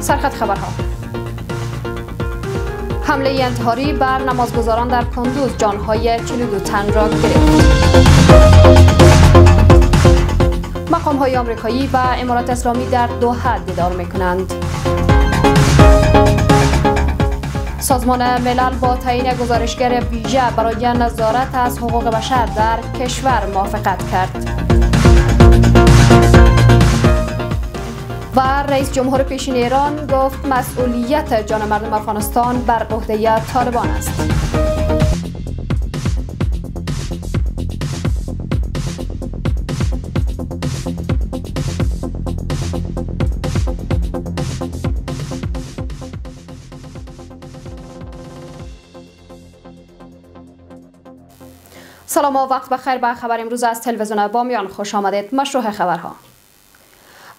سرخط خبرها حمله انتحاری بر نمازگزاران در کندوز جانهای 42 تن را گرفت مقام های آمریکایی و امارات اسلامی در دوحه دیدار می کنند. سازمان ملل با تعیین گزارشگر ویژه برای نظارت از حقوق بشر در کشور موافقت کرد. رئیس جمهور پیشین ایران گفت مسئولیت جان مردم افغانستان بر عهده طالبان است. سلام و وقت بخیر به خبر امروز از تلویزیون بامیان خوش آمدید مشروع خبرها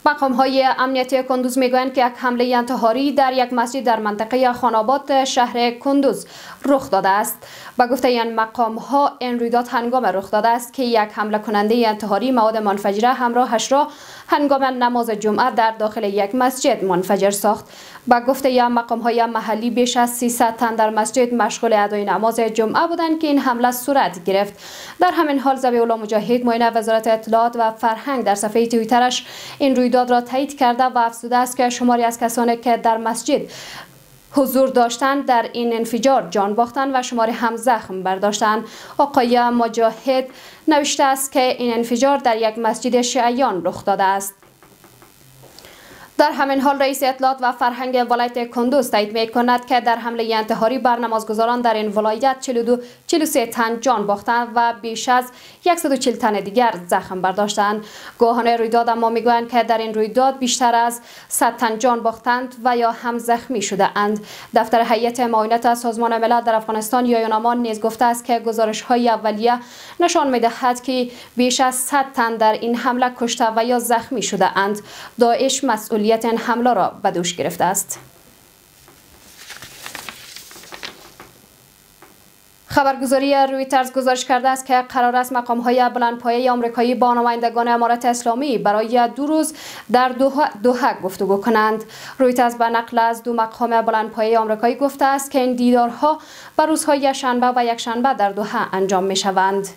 مقام های امنیتی کندوز می‌گویند که یک حمله انتحاری در یک مسجد در منطقه خاناباد شهر کندوز رخ داده است. با گفته این مقام ها این رویداد هنگام رخ داده است که یک حمله کننده انتحاری مواد منفجره همراهش را هنگام نماز جمعه در داخل یک مسجد منفجر ساخت. با گفته مقام های محلی بیش از 300 تن در مسجد مشغول ادای نماز جمعه بودند که این حمله صورت گرفت. در همین حال زبی الله مجاهد معین وزارت اطلاعات و فرهنگ در صفحه توییترش این رویداد را تایید کرده و افزوده است که شماری از کسانی که در مسجد حضور داشتند در این انفجار جان باختند و شماری هم زخم برداشتند آقای مجاهد نوشته است که این انفجار در یک مسجد شیعیان رخ داده است. در همین حال رئیس اطلاعات و فرهنگ ولایت کندوز تایید می کند که در حمله انتحاری بر نمازگزاران در این ولایت 42 43 تن جان باختند و بیش از 140 تن دیگر زخم برداشتند. گواهان رویداد اما می‌گویند که در این رویداد بیشتر از 100 تن جان باختند و یا هم زخمی شده اند دفتر هیئت معاونت سازمان ملل در افغانستان یا یونامان نیز گفته است که گزارش های اولیه نشان می‌دهد که بیش از 100 تن در این حمله کشته و یا زخمی شده اند داعش مسئول مسئولیت این حمله را به دوش گرفته است. خبرگزاری رویترز گزارش کرده است که قرار است مقام های بلندپایه آمریکایی با نمایندگان امارات اسلامی برای دو روز در دوحه گفتگو کنند رویترز به نقل از دو مقام بلندپایه آمریکایی گفته است که این دیدارها به روزهای شنبه و یکشنبه در دوحه انجام می شوند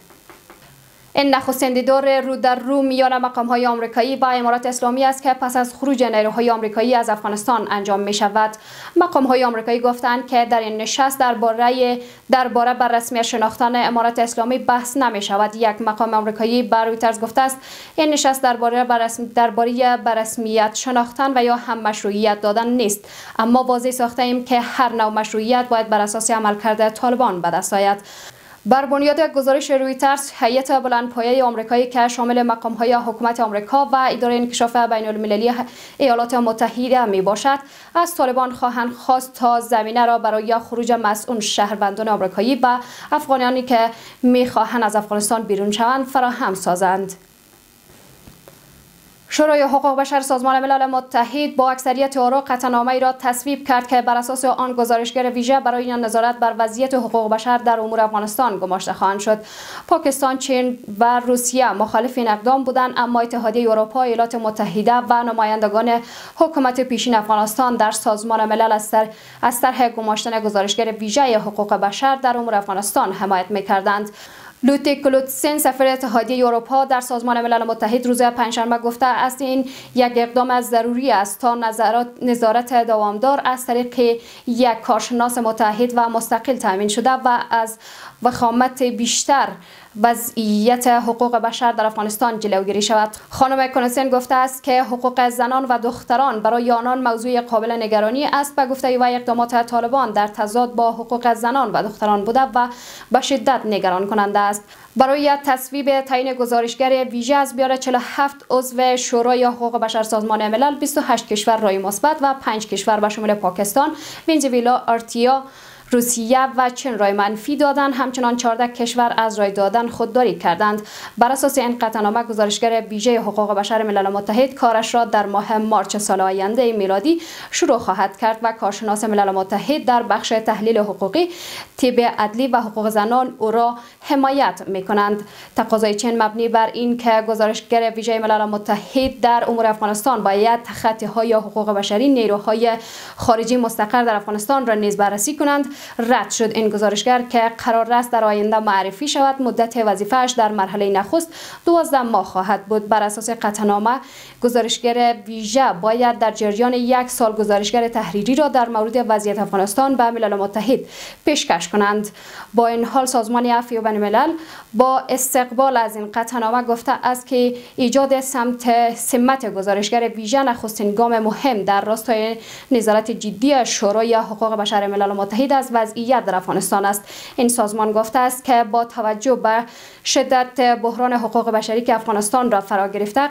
این نخستین دیدار رو در رو میان مقام های آمریکایی و امارات اسلامی است که پس از خروج نیروهای آمریکایی از افغانستان انجام می شود مقام های آمریکایی گفتند که در این نشست درباره درباره بر رسمیت شناختن امارات اسلامی بحث نمی شود یک مقام آمریکایی بر رویترز گفته است این نشست درباره درباره بر رسمیت شناختن و یا هم مشروعیت دادن نیست. اما واضح ساخته ایم که هر نوع مشروعیت باید بر اساس عملکرد طالبان به دست آید. بر بنیاد گزارش رویترز هیئت بلندپایه آمریکایی که شامل مقام های حکومت آمریکا و اداره انکشاف بین المللی ایالات متحده می باشد از طالبان خواهند خواست تا زمینه را برای خروج مسئول شهروندان آمریکایی و افغانانی که می خواهند از افغانستان بیرون شوند فراهم سازند. شورای حقوق بشر سازمان ملل متحد با اکثریت آرا قطعنامه را تصویب کرد که بر اساس آن گزارشگر ویژه برای نظارت بر وضعیت حقوق بشر در امور افغانستان گماشته خواهند شد. پاکستان چین و روسیه مخالف این اقدام بودند اما اتحادیه اروپا ایالات متحده و نمایندگان حکومت پیشین افغانستان در سازمان ملل از طرح گماشتن گزارشگر ویژه حقوق بشر در امور افغانستان حمایت می‌کردند. لوتی کلوتسن سفیر اتحادیه اروپا در سازمان ملل متحد روز پنجشنبه گفته است این یک اقدام از ضروری است تا نظارت دوامدار از طریق یک کارشناس متحد و مستقل تامین شده و از وخامت بیشتر وضعیت حقوق بشر در افغانستان جلوگیری شود. خانم کنسن گفته است که حقوق زنان و دختران برای آنان موضوع قابل نگرانی است به گفته و اقدامات طالبان در تضاد با حقوق زنان و دختران بوده و به شدت نگران کننده است. برای تصویب تعیین گزارشگر ویژه از بیاره 47 عضو شورای حقوق بشر سازمان ملل 28 کشور رای مثبت و 5 کشور به شمول پاکستان، ونزوئلا، آرتیا روسیه و چین رای منفی دادند. همچنان 14 کشور از رای دادن خودداری کردند. بر اساس این قطعنامه گزارشگر ویژه حقوق بشر ملل متحد کارش را در ماه مارچ سال آینده میلادی شروع خواهد کرد و کارشناس ملل متحد در بخش تحلیل حقوقی تیب عدلی و حقوق زنان او را حمایت می کنند تقاضای چین مبنی بر این که گزارشگر ویژه ملل متحد در امور افغانستان باید خطی های حقوق بشری نیروهای خارجی مستقر در افغانستان را نیز بررسی کنند. رد شد. این گزارشگر که قرار است در آینده معرفی شود مدت وظیفهش در مرحله نخست 12 ماه خواهد بود. بر اساس قطعنامه گزارشگر ویژه باید در جریان یک سال گزارشگر تحریری را در مورد وضعیت افغانستان به ملل متحد پیشکش کنند. با این حال سازمان عفو بین الملل با استقبال از این قطعنامه گفته است که ایجاد سمت سمت گزارشگر ویژه نخستین گام مهم در راستای نظارت جدی شورای حقوق بشر ملل متحد وضعیت در افغانستان است. این سازمان گفته است که با توجه به شدت بحران حقوق بشری که افغانستان را فرا گرفته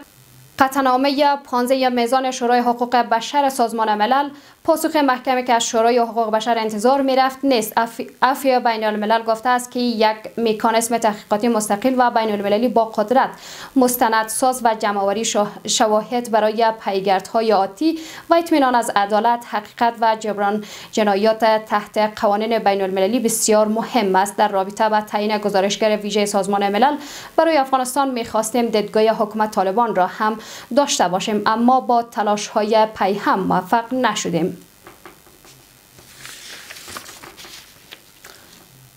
قطعنامه 15 میزان شورای حقوق بشر سازمان ملل پاسخ محکمی که از شورای حقوق بشر انتظار می رفت نیست افیا بین الملل گفته است که یک مکانیسم تحقیقاتی مستقل و بین المللی با قدرت مستندساز و جمعآوری شواهد برای پیگردهای آتی و اطمینان از عدالت حقیقت و جبران جنایات تحت قوانین بین المللی بسیار مهم است. در رابطه با تعیین گزارشگر ویژه سازمان ملل برای افغانستان می خواستیم دیدگاه حکومت طالبان را هم داشته باشیم اما با تلاش های پی هم موفق نشدیم.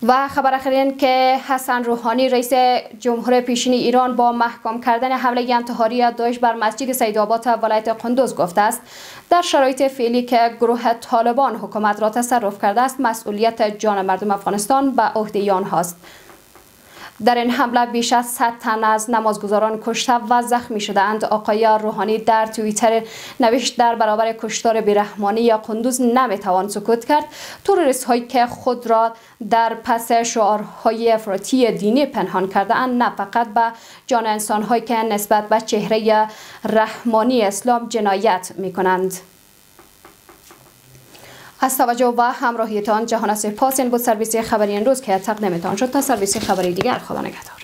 و خبر اخرین که حسن روحانی رئیس جمهور پیشین ایران با محکوم کردن حمله انتحاری داعش بر مسجد سیدآباد ولایت قندوز گفته است در شرایط فعلی که گروه طالبان حکومت را تصرف کرده است مسئولیت جان مردم افغانستان به عهده آنهاست. در این حمله بیش از 100 تن از نمازگزاران کشته و زخمی شدند آقای روحانی در توییتر نوشت در برابر کشتار بیرحمانی یا قندوز نمی‌توان سکوت کرد. تروریست هایی که خود را در پس شعارهای افراطی دینی پنهان کرده اند نه فقط به جان انسان هایی که نسبت به چهره رحمانی اسلام جنایت می کنند از توجه و همراهیتان جهان سپاس این بود سرویس خبری امروز که تقدیمتان شد تا سرویس خبری دیگر. خدا نگهدار.